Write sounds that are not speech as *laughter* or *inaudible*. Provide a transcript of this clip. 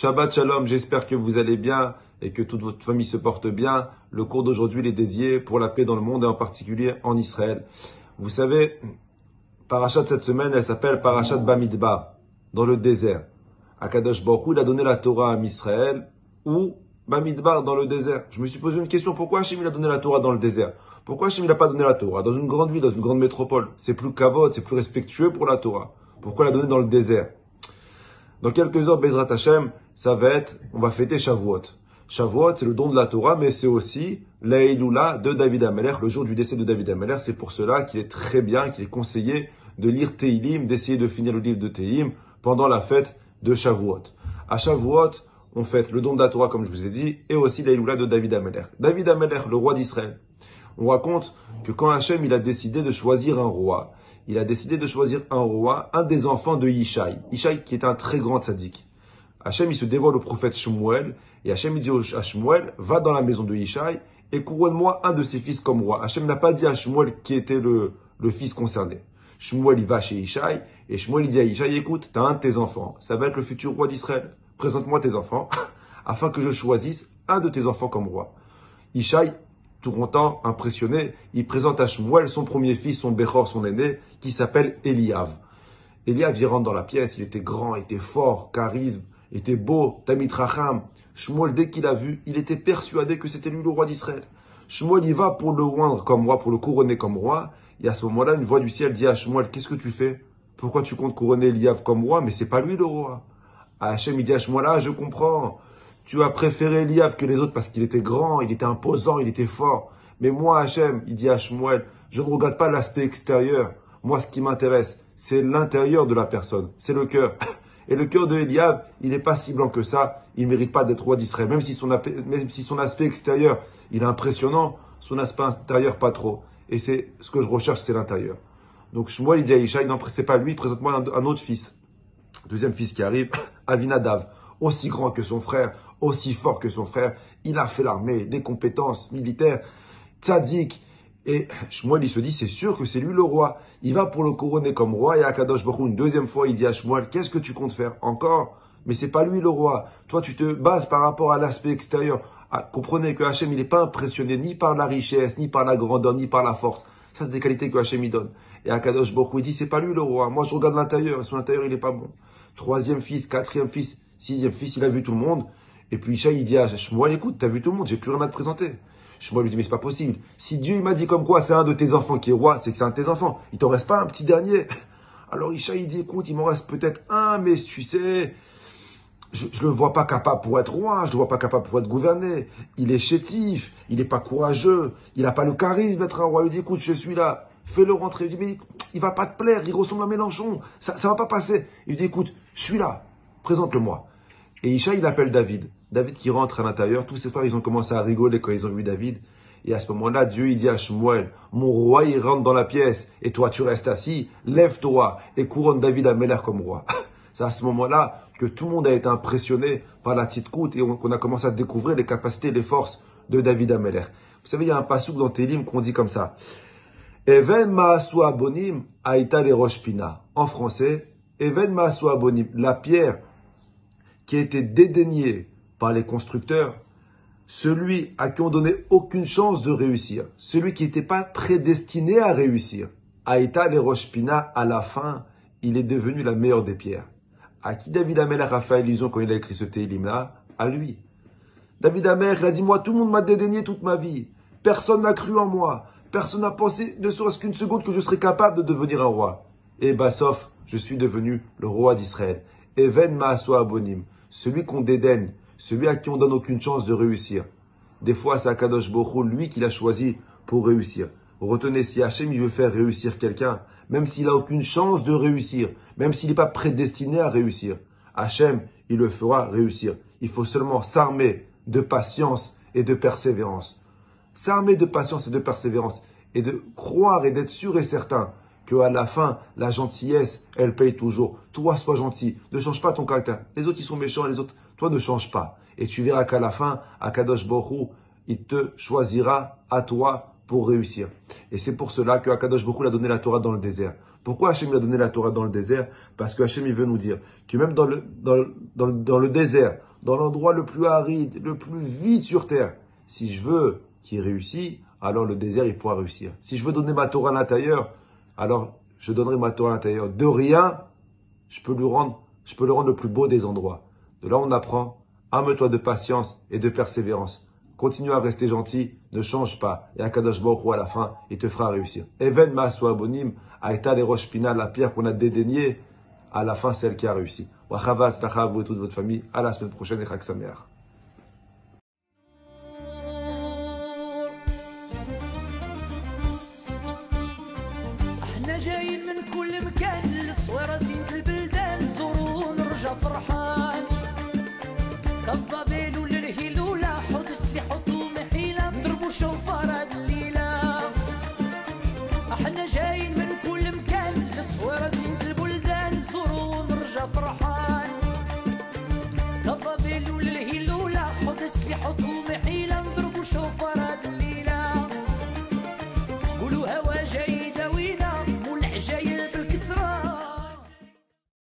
Shabbat Shalom, j'espère que vous allez bien et que toute votre famille se porte bien. Le cours d'aujourd'hui est dédié pour la paix dans le monde et en particulier en Israël. Vous savez, Parachat cette semaine, elle s'appelle Parachat Bamidbar, dans le désert. Akadosh Baruch il a donné la Torah à Israël ou Bamidbar dans le désert. Je me suis posé une question, pourquoi Hachem il a donné la Torah dans le désert? Pourquoi Hachem il n'a pas donné la Torah? Dans une grande ville, dans une grande métropole C'est plus kavod, c'est plus respectueux pour la Torah. Pourquoi l'a donné dans le désert? Dans quelques heures, Bezrat Hashem, ça va être, on va fêter Shavuot. Shavuot, c'est le don de la Torah, mais c'est aussi l'Aïloula de David Ameler, le jour du décès de David Ameler. C'est pour cela qu'il est très bien, qu'il est conseillé de lire Teilim, d'essayer de finir le livre de Teilim pendant la fête de Shavuot. À Shavuot, on fête le don de la Torah, comme je vous ai dit, et aussi l'Aïloula de David Ameler. David Ameler, le roi d'Israël. On raconte que quand Hachem, il a décidé de choisir un roi, il a décidé de choisir un roi, un des enfants de Yishai. Yishai qui est un très grand tzaddik. Hachem, il se dévoile au prophète Shmuel, et Hachem, il dit à Shmuel, va dans la maison de Yishai et couronne-moi un de ses fils comme roi. Hachem n'a pas dit à Shmuel qui était le, fils concerné. Shmuel, il va chez Yishai, et Shmuel, il dit à Yishai, écoute, t'as un de tes enfants, ça va être le futur roi d'Israël. Présente-moi tes enfants, *laughs* afin que je choisisse un de tes enfants comme roi. Yishai, content, impressionné, il présente à Shmuel son premier fils, son Bechor, son aîné, qui s'appelle Eliav. Eliav, il rentre dans la pièce, il était grand, il était fort, charisme, il était beau, Tamit Racham. Shmuel, dès qu'il a vu, il était persuadé que c'était lui le roi d'Israël. Shmuel, il va pour le oindre comme roi, pour le couronner comme roi. Et à ce moment-là, une voix du ciel dit à Shmuel, qu'est-ce que tu fais? Pourquoi tu comptes couronner Eliav comme roi? Mais c'est pas lui le roi. Hachem, il dit à Shmuel, ah, je comprends. Tu as préféré Eliav que les autres parce qu'il était grand, il était imposant, il était fort. Mais moi, Hachem, il dit à Shmuel, je ne regarde pas l'aspect extérieur. Moi, ce qui m'intéresse, c'est l'intérieur de la personne, c'est le cœur. Et le cœur de Eliav, il n'est pas si blanc que ça. Il ne mérite pas d'être roi d'Israël. Même si, son, même si son aspect extérieur, il est impressionnant, son aspect intérieur, pas trop. Et c'est ce que je recherche, c'est l'intérieur. Donc Shmuel, il dit à Ishaï, non, c'est pas lui, présente-moi un, un, autre fils. Deuxième fils qui arrive, *coughs* Avinadav, aussi grand que son frère, aussi fort que son frère. Il a fait l'armée, des compétences militaires. Tzadik. Et Shmuel, il se dit, c'est sûr que c'est lui le roi. Il va pour le couronner comme roi. Et Akadosh Baruch une deuxième fois, il dit à Shmuel, qu'est-ce que tu comptes faire Encore? Mais c'est pas lui le roi. Toi, tu te bases par rapport à l'aspect extérieur. Ah, comprenez que Hachem, il n'est pas impressionné ni par la richesse, ni par la grandeur, ni par la force. Ça, c'est des qualités que Hachem il donne. Et Akadosh Baruch il dit, c'est pas lui le roi. Moi, je regarde l'intérieur. Son intérieur, il est pas bon. Troisième fils, quatrième fils, sixième fils, il a vu tout le monde. Et puis Ishaï, il dit à Shmuel, écoute, t'as vu tout le monde, j'ai plus rien à te présenter. Shmuel lui dit, mais c'est pas possible. Si Dieu, m'a dit comme quoi c'est un de tes enfants qui est roi, c'est que c'est un de tes enfants. Il t'en reste pas un petit dernier. *laughs* Alors Ishaï, il dit, écoute, il m'en reste peut-être un, mais tu sais, je, je le vois pas capable pour être roi, je le vois pas capable pour être gouverné. Il est chétif, il est pas courageux, il a pas le charisme d'être un roi. Il dit, écoute, je suis là, fais-le rentrer. Il dit, mais il va pas te plaire, il ressemble à Mélenchon, ça, ça va pas passer. Il dit, écoute, je suis là, présente-le-moi. Et Isha, il appelle David. David qui rentre à l'intérieur. Tous ces frères, ils ont commencé à rigoler quand ils ont vu David. Et à ce moment-là, Dieu, il dit à Shmuel, mon roi, il rentre dans la pièce. Et toi, tu restes assis. Lève-toi et couronne David à Meller comme roi. *laughs* C'est à ce moment-là que tout le monde a été impressionné par la petite coute et qu'on a commencé à découvrir les capacités les forces de David Ameler. Vous savez, il y a un pasouk dans Télim qu'on dit comme ça. Even maasu abonim aïta les roshpina. En français, Even abonim. La pierre qui a été dédaigné par les constructeurs, celui à qui on donnait aucune chance de réussir, celui qui n'était pas prédestiné à réussir, Aïta les Roshpina, à la fin, il est devenu la meilleure des pierres. À qui David Amer a fait allusion quand il a écrit ce Télim-là À lui. David Amer, il a dit, moi, tout le monde m'a dédaigné toute ma vie. Personne n'a cru en moi. Personne n'a pensé, ne serait-ce qu'une seconde, que je serais capable de devenir un roi. Et Bassof, je suis devenu le roi d'Israël. Even Maaswa Abonim celui qu'on dédaigne, celui à qui on donne aucune chance de réussir. Des fois, c'est Akadosh Boko, lui, qui l'a choisi pour réussir. Retenez, si Hachem, veut faire réussir quelqu'un, même s'il n'a aucune chance de réussir, même s'il n'est pas prédestiné à réussir, Hachem, il le fera réussir. Il faut seulement s'armer de patience et de persévérance. S'armer de patience et de persévérance et de croire et d'être sûr et certain que à la fin, la gentillesse, elle paye toujours. Toi, sois gentil. Ne change pas ton caractère. Les autres, ils sont méchants, les autres, toi, ne change pas. Et tu verras qu'à la fin, Akadosh Borou, il te choisira à toi pour réussir. Et c'est pour cela que Akadosh Borou a donné la Torah dans le désert. Pourquoi Hachem a donné la Torah dans le désert? Parce que Hachem il veut nous dire que même dans le, dans le désert, dans l'endroit le plus aride, le plus vide sur terre. Si je veux qu'il réussisse, alors le désert, il pourra réussir. Si je veux donner ma Torah à l'intérieur, alors je donnerai ma Torah à l'intérieur. De rien, je peux lui rendre, je peux le rendre le plus beau des endroits. De là, on apprend, arme-toi de patience et de persévérance. Continue à rester gentil, ne change pas. Et Akadosh Baruch à la fin, il te fera réussir. Even Maswa Abonim, Aïta les roches la pierre qu'on a dédaignée, à la fin, c'est elle qui a réussi. Wachavat, vous et toute votre famille. À la semaine prochaine et Chag إحنا جايين من كل مكان الصويره زينة البلدان نزورو ونرجع فرحان. كفا ولا الهيل ولا حرق سلاح وطلوم حيلة نضربو شوفارة.